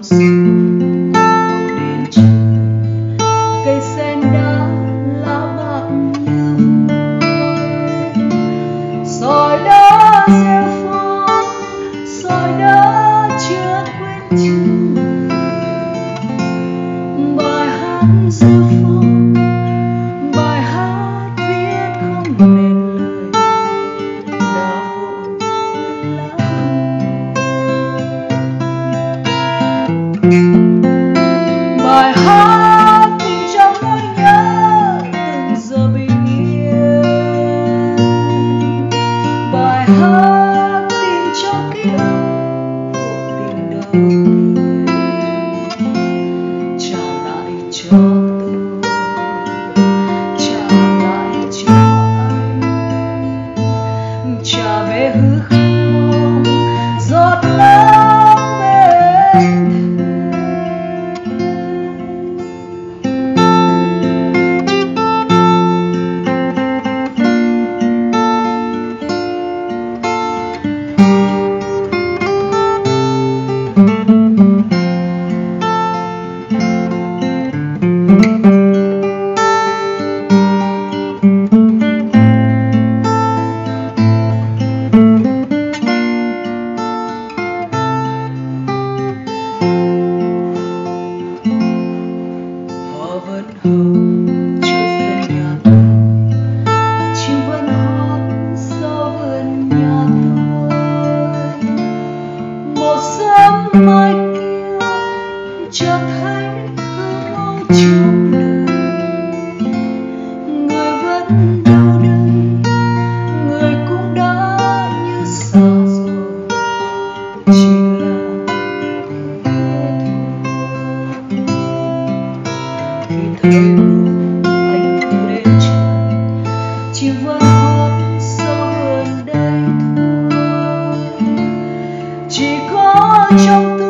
lòng xuống đền trần cây sen đã lá bạc nhầm sỏi đá gieo phong sỏi đá chưa quên chữ bài hát giữa phong hãy cứ mong chung đời người vẫn đau đớn, người cũng đã như sao rồi. Chỉ là khi thấy anh cứ đến trường, chỉ vẫn hót sâu hơn đây thôi. Chỉ có trong tôi